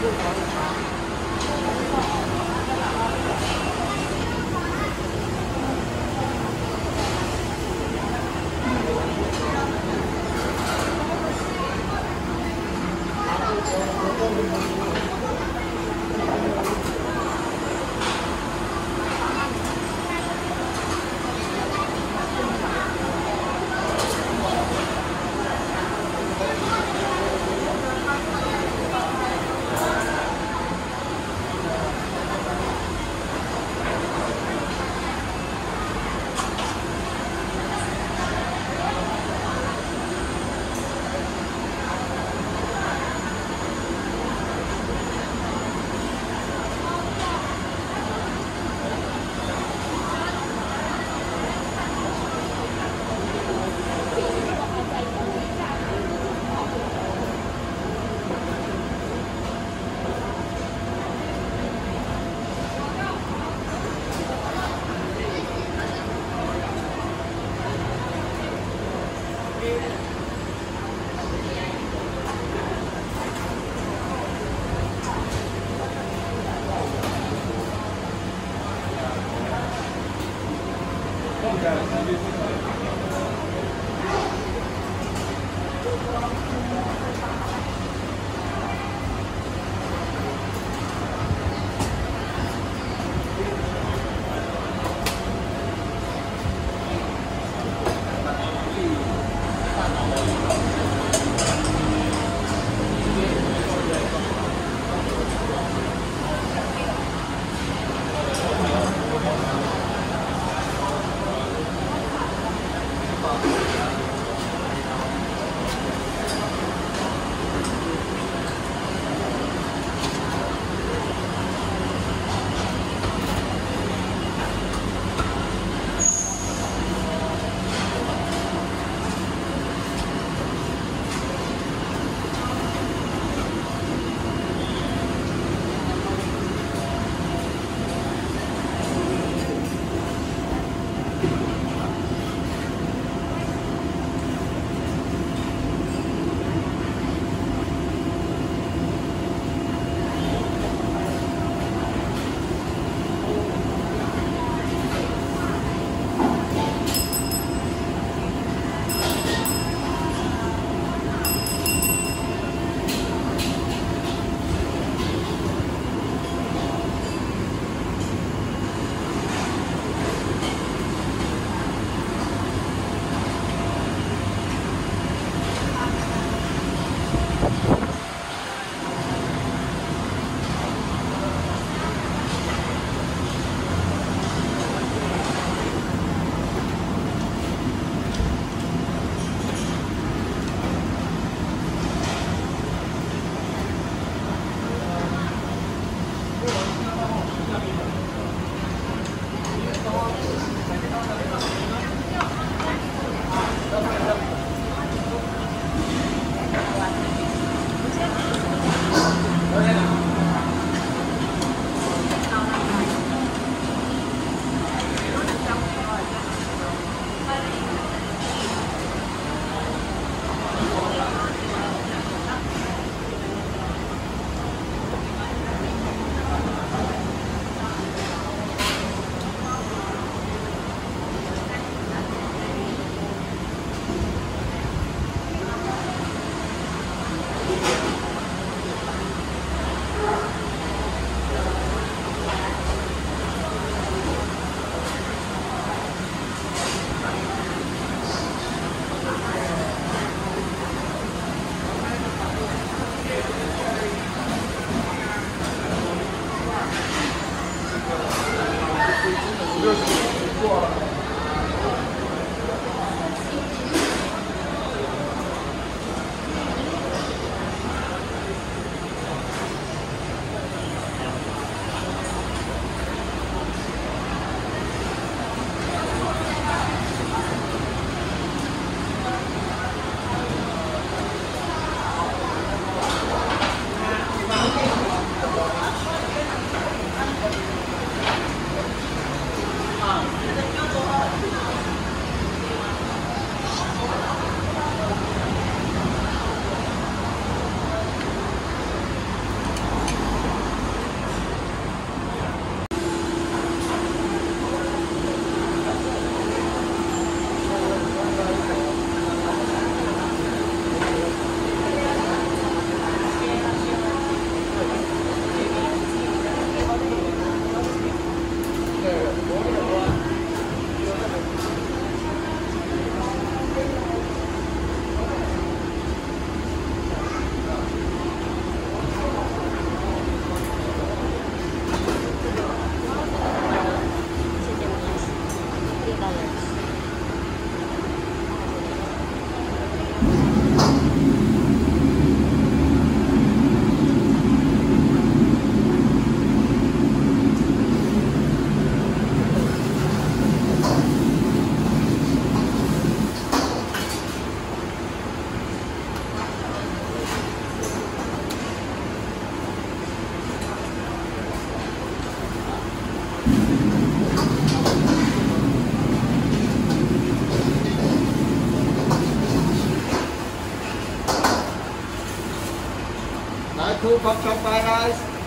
六条一条 cara. 来，cool pump truck by guys.